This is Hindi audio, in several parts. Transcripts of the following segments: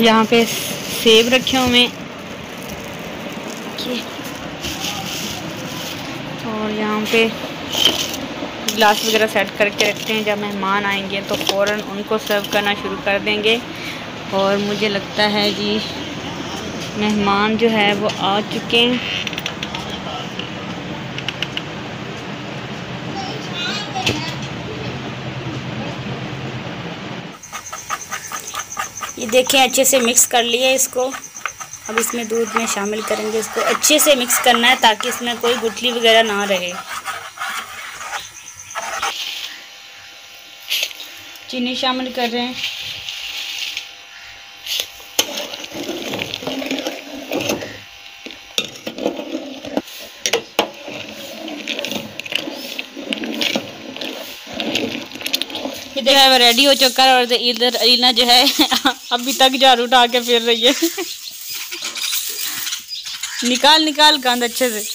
यहाँ पे सेब रखे हुए हैं। और यहाँ पे गिलास वगैरह सेट करके रखते हैं। जब मेहमान आएँगे तो फ़ौर उनको सर्व करना शुरू कर देंगे। और मुझे लगता है जी, मेहमान जो है वो आ चुके हैं। ये देखें, अच्छे से मिक्स कर लिए इसको। अब इसमें दूध में शामिल करेंगे इसको। अच्छे से मिक्स करना है ताकि इसमें कोई गुठली वगैरह ना रहे। चीनी शामिल कर रहे हैं। जो है वो रेडी हो चुका है और इधर अलीना जो है अभी तक झाड़ू उठा के फिर रही है। निकाल निकाल कंध अच्छे से।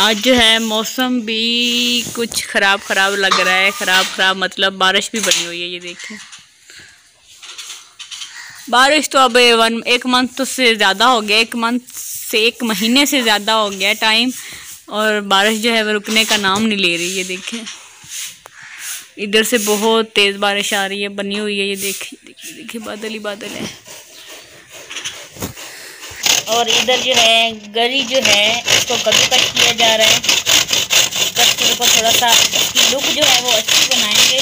आज जो है मौसम भी कुछ ख़राब ख़राब लग रहा है, ख़राब ख़राब मतलब बारिश भी बनी हुई है, ये देखें बारिश तो अब वन, एक मंथ तो से ज़्यादा हो गया, एक मंथ से एक महीने से ज़्यादा हो गया टाइम और बारिश जो है वो रुकने का नाम नहीं ले रही है देखें इधर से बहुत तेज़ बारिश आ रही है, बनी हुई है, ये देखें देखिए देखिए, बादल ही बादल है। और इधर जो है गली जो है इसको कभी कट किया जा रहा है। कस्टर्ड को थोड़ा सा इसकी लुक जो है वो अच्छी बनाएँगे।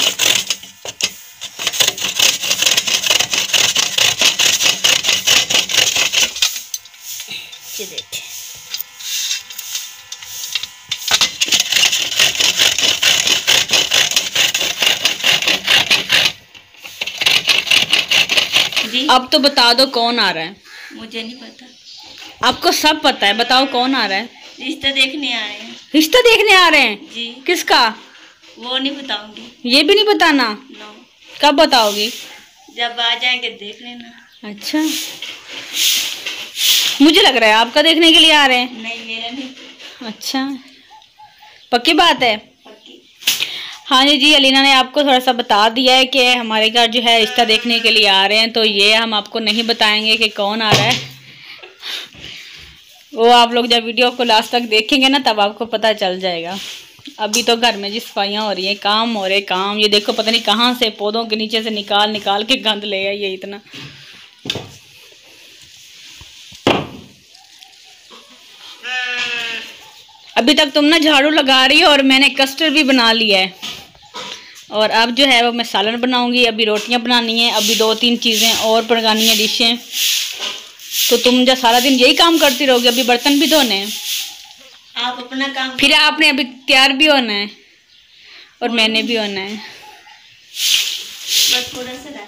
देखें अब तो बता दो कौन आ रहा है। मुझे नहीं पता। आपको सब पता है बताओ कौन आ रहा है? रिश्ता देखने आ रहे हैं। रिश्ता देखने आ रहे हैं? जी। किसका? वो नहीं बताऊँगी। ये भी नहीं बताना? नो कब बताओगी? जब आ जाएँगे देख लेना। अच्छा। मुझे लग रहा है आपका देखने के लिए आ रहे हैं। नहीं मेरा नहीं। अच्छा। पक्की बात है? हाँ जी जी अलीना ने आपको थोड़ा सा बता दिया है कि हमारे घर जो है रिश्ता देखने के लिए आ रहे हैं तो ये हम आपको नहीं बताएँगे कि कौन आ रहा है। वो आप लोग जब वीडियो को लास्ट तक देखेंगे ना, तब आपको पता चल जाएगा। अभी तो घर में जी सफाइयाँ हो रही हैं, काम हो रहे काम। ये देखो, पता नहीं कहाँ से पौधों के नीचे से निकाल निकाल के गंद ले आई ये इतना। अभी तक तुम ना झाड़ू लगा रही हो और मैंने कस्टर्ड भी बना लिया है। और अब जो है, वो मैं सालन बनाऊँगी, अभी रोटियाँ बनानी है, अभी दो तीन चीज़ें और बनानी है, डिशें। तो तुम जो सारा दिन यही काम करती रहोगी अभी बर्तन भी धोने हैं? आप अपना काम फिर आपने अभी तैयार भी होना है और मैंने भी होना है। बस थोड़ा सा है।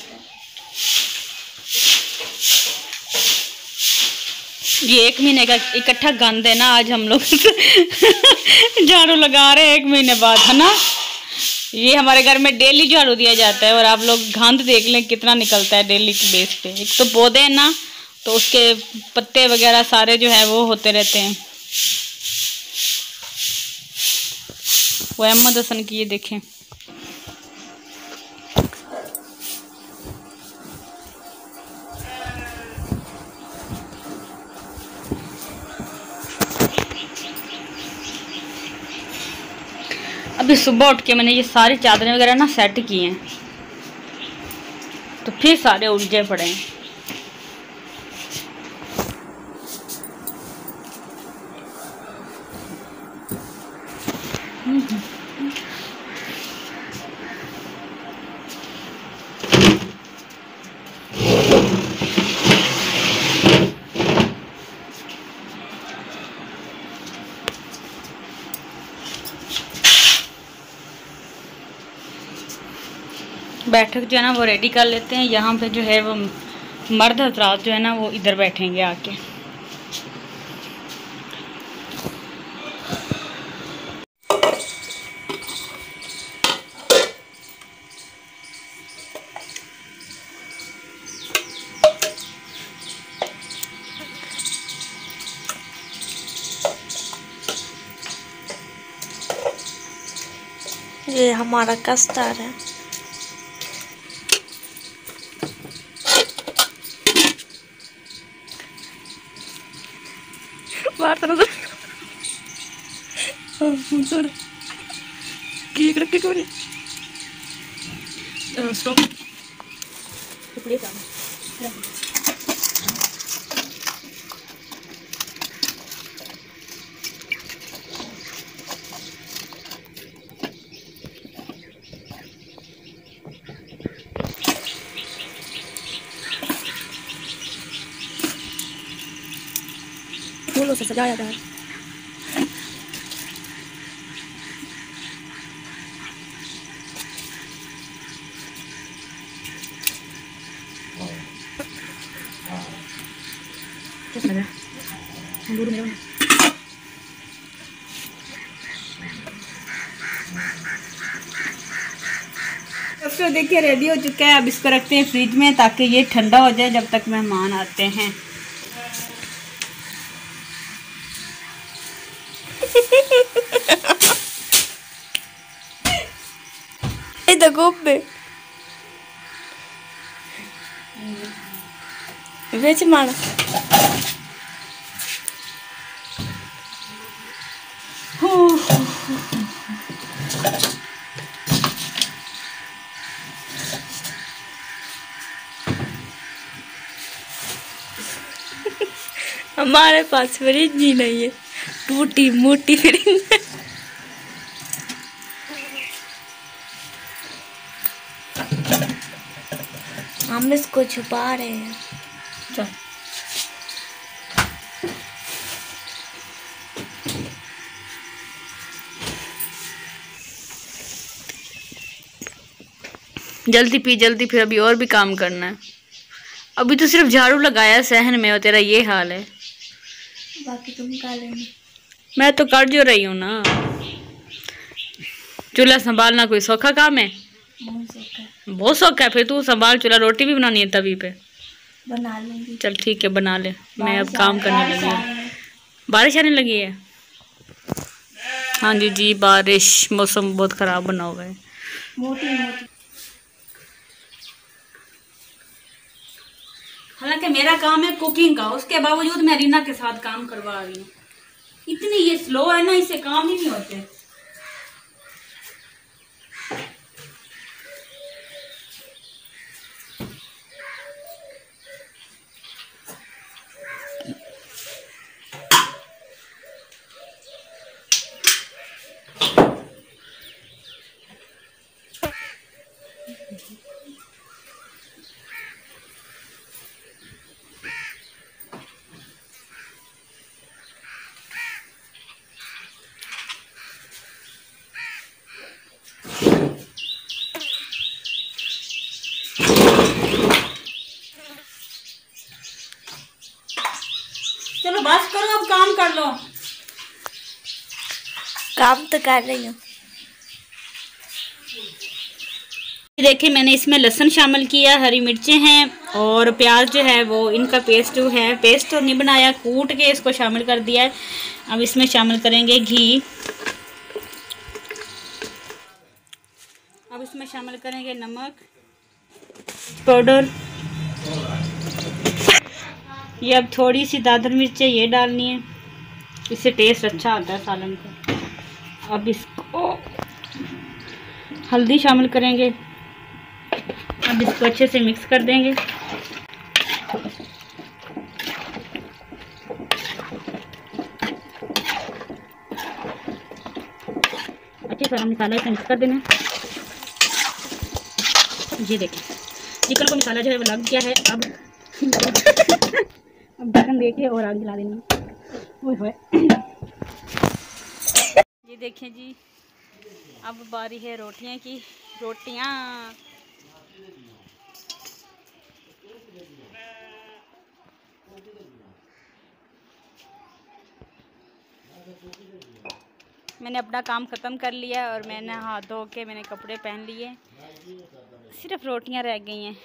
ये एक महीने का इकट्ठा गंद है ना आज हम लोग झाड़ू लगा रहे हैं एक महीने बाद है ना? ये हमारे घर में डेली झाड़ू दिया जाता है और आप लोग गंद देख लें कितना निकलता है डेली के बेस पे। एक तो पौधे हैं ना तो उसके पत्ते वगैरह सारे जो है वो होते रहते हैं। वो अहमद हसन की ये देखें। अभी सुबह उठ के मैंने ये सारी चादरें वगैरह ना सेट की हैं। तो फिर सारे उलझे पड़े हैं। बैठक जो है ना, वो रेडी कर लेते हैं। यहाँ पे जो है वो मर्द हजरात जो है ना, वो इधर बैठेंगे आके। ये हमारा कस्टर है। बाहर तरह से केक रख के कोरी स्टॉप टुकड़े का से सजाया है है। दूर मेरे दोस्तों देखिए रेडी हो चुका है। अब इसको रखते हैं फ्रिज में ताकि ये ठंडा हो जाए जब तक मेहमान आते हैं। इधर गोबे बेच मारा हमारे पास फ्रिज ही नहीं है। टूटी मोटी फ्रिज हम इसको छुपा रहे हैं। चल। जल्दी पी जल्दी फिर अभी और भी काम करना है। अभी तो सिर्फ़ झाड़ू लगाया सहन में और तेरा ये हाल है। बाकी तुम लेंगे मैं तो कर जो रही हूँ ना। चूल्हा संभालना कोई सौखा काम है? बहुत सौखा। है। बहुत शौक है फिर तू संभाल चूल्हा रोटी भी बनानी है तभी पे। बना लूँगी। चल ठीक है बना ले। मैं अब काम करने लगी हूँ। बारिश आने लगी है? हाँ जी जी बारिश मौसम बहुत ख़राब बना हुआ है। हालाँकि मेरा काम है कुकिंग का उसके बावजूद मैं रीना के साथ काम करवा रही हूँ। इतनी ये स्लो है ना इससे काम ही नहीं होते चलो बस करो अब काम कर लो। काम तो कर रही हूँ। देखिए मैंने इसमें लहसुन शामिल किया हरी मिर्चें हैं और प्याज जो है वो इनका पेस्ट जो है पेस्ट तो नहीं बनाया कूट के इसको शामिल कर दिया है। अब इसमें शामिल करेंगे घी। अब इसमें शामिल करेंगे नमक पाउडर ये अब थोड़ी सी दादर मिर्चें ये डालनी है। इससे टेस्ट अच्छा आता है सालन का। अब इसको हल्दी शामिल करेंगे। अब इसको अच्छे से मिक्स कर देंगे। अच्छे से मसाला इसे मिक्स कर देना। ये देखें। चिकन को मसाला जो है वो लग गया है, अब अब ढक्कन दे के और आग जला देनी। ओए ये देखें जी, अब बारी है रोटियाँ की। रोटियाँ। मैंने अपना काम ख़त्म कर लिया और मैंने हाथ धो के मैंने कपड़े पहन लिए। सिर्फ़ रोटियाँ रह गई हैं।